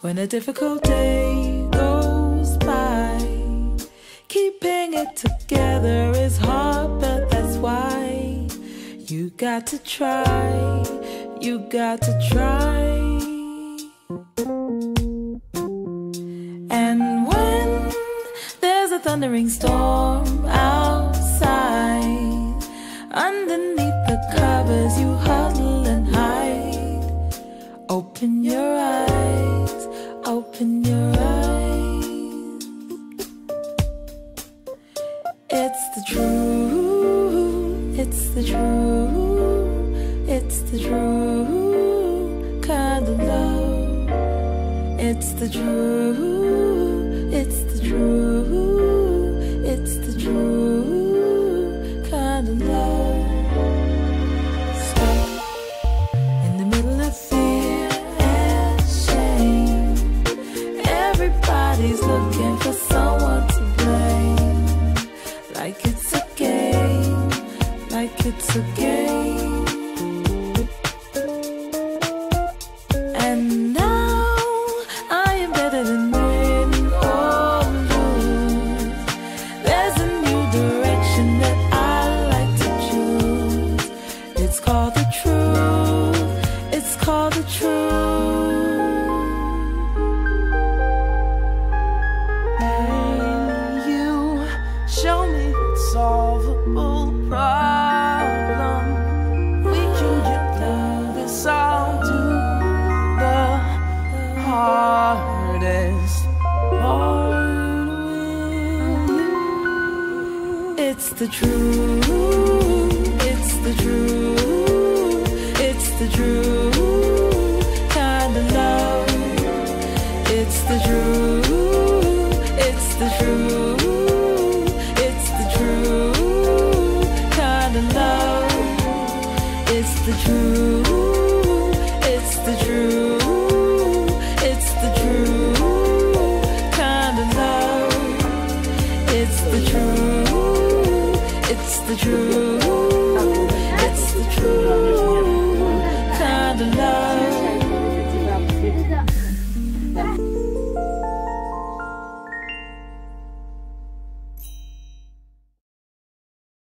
When a difficult day goes by, keeping it together is hard, but that's why you got to try. You got to try. And when there's a thundering storm It's the truth, it's the truth, it's the true kind of love. It's the truth, it's the truth, it's the true kind of love. Everybody's looking for someone to blame. Like it's a game, like it's a game. We can get through this. The hardest part with you. It's the truth. It's the truth. It's the truth the truth. It's the truth. It's the truth. Kind of love. It's the truth. It's the truth. It's the truth. Kind of love.